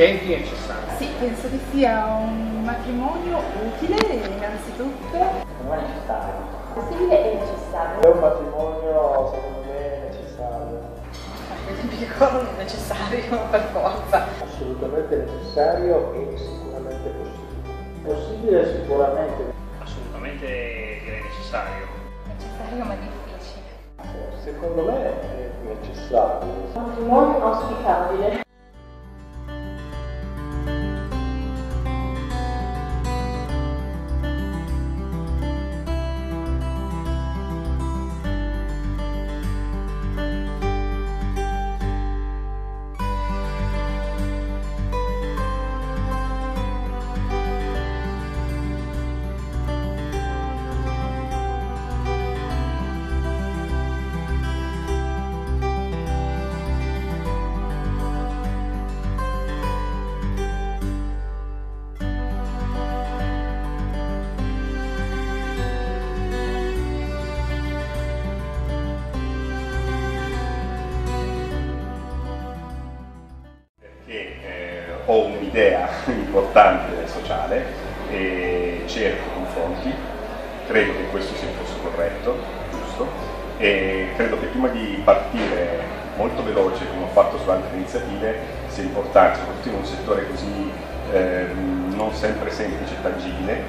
tempi necessari. Sì, penso che sia un matrimonio utile innanzitutto. Me è necessario. Possibile e necessario. È un matrimonio secondo me necessario. Di coro non necessario per forza. Assolutamente necessario e sicuramente possibile. Possibile sicuramente. Assolutamente direi necessario. Necessario ma difficile. Secondo me è necessario. Matrimonio auspicabile. Ho un'idea importante del sociale e cerco confronti, credo che questo sia il corretto, giusto, e credo che prima di partire molto veloce, come ho fatto su altre iniziative, sia importante, soprattutto in un settore così eh, non sempre semplice e tangibile,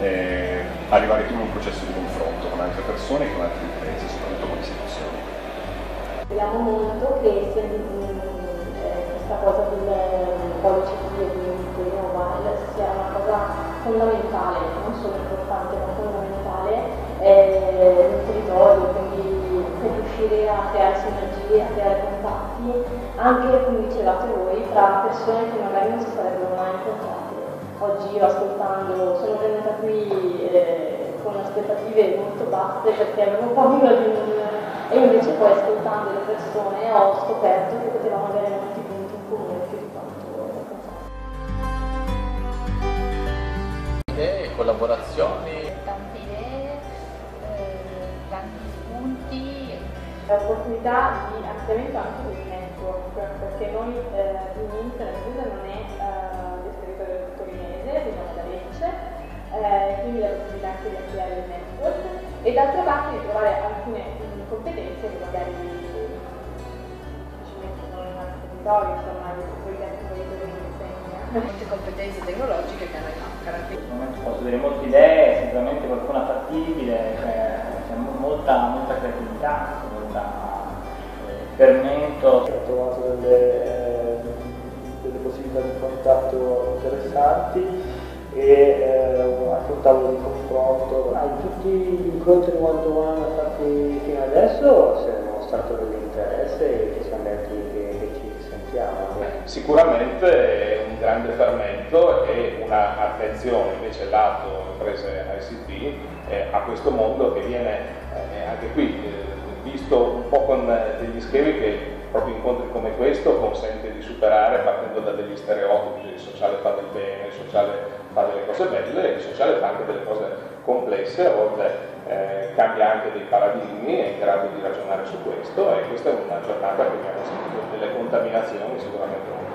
eh, arrivare prima a un processo di confronto con altre persone e con altre imprese, soprattutto con istituzioni. Speriamo molto che questa cosa del codice di mobile sia una cosa fondamentale, non solo importante ma fondamentale eh, nel territorio, quindi per riuscire a creare sinergie, a creare contatti, anche come dicevate voi, tra persone che magari non si sarebbero mai incontrate. Oggi io ascoltando, sono venuta qui eh, con aspettative molto basse perché avevo paura di non... e invece poi ascoltando le persone ho scoperto che potevamo avere molti punti in comune più di quanto pensavo. Idee, collaborazioni. Tante idee, eh, tanti spunti. L'opportunità di ampliamento anche del network, perché noi eh, la chiesa non è eh, del territorio torinese, veniamo da Lecce, eh, quindi la possibilità anche di ampliare il network e d'altra parte di trovare alcune mh, competenze che magari in altri territori, insomma, di cui il territorio insegna. Molte competenze tecnologiche che a noi mancano. Al momento posso dire molte idee, sicuramente qualcuna fattibile, cioè, c'è mo- molta, molta creatività, molta eh, fermento. Ho trovato delle, eh, delle possibilità di contatto interessanti e eh, anche un tavolo di confronto. Ah, in tutti gli incontri one to one fatti fino adesso si è dimostrato dell'interesse Sicuramente un grande fermento e un'attenzione invece lato imprese ICT eh, a questo mondo che viene eh, anche qui eh, visto un po' con eh, degli schemi che proprio incontri come questo consente di superare partendo da degli stereotipi, il sociale fa del bene, il sociale fa delle cose belle, il sociale fa anche delle cose complesse, a volte eh, cambia anche dei paradigmi, è in grado di ragionare su questo e questa è una giornata che abbiamo sentito delle contaminazioni sicuramente molto